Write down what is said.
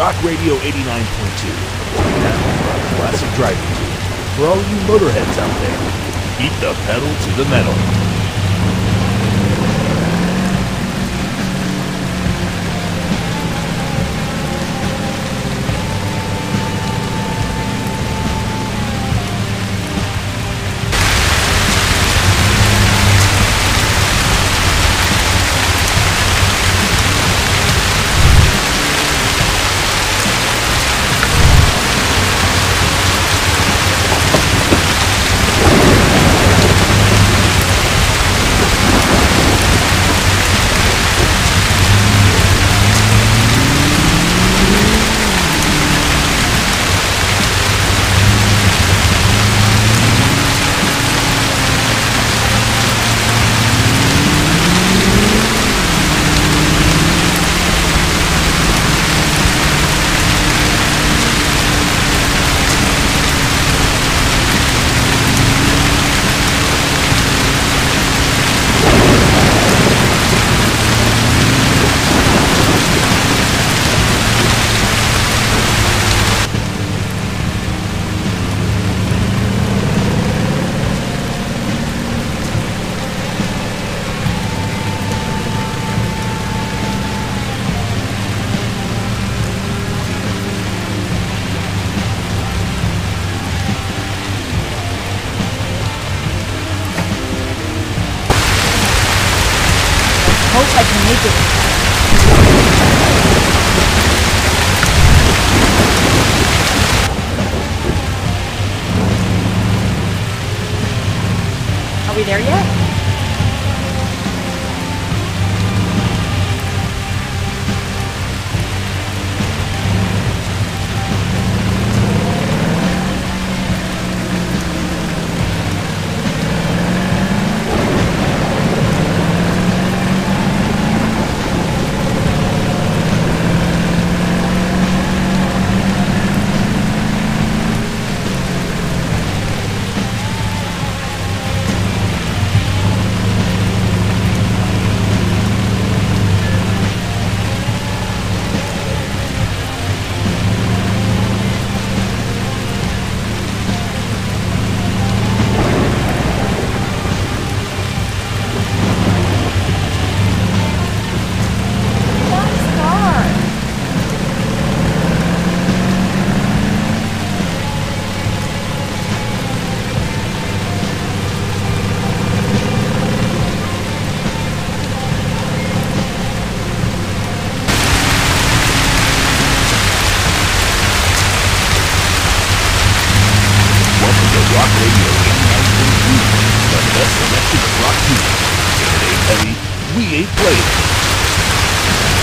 Rock Radio 89.2. Now, classic driving. For all you motorheads out there, keep the pedal to the metal. Are we there yet? Rock Radio in 1980, the best selection of rock music. If it ain't heavy, we ain't playing.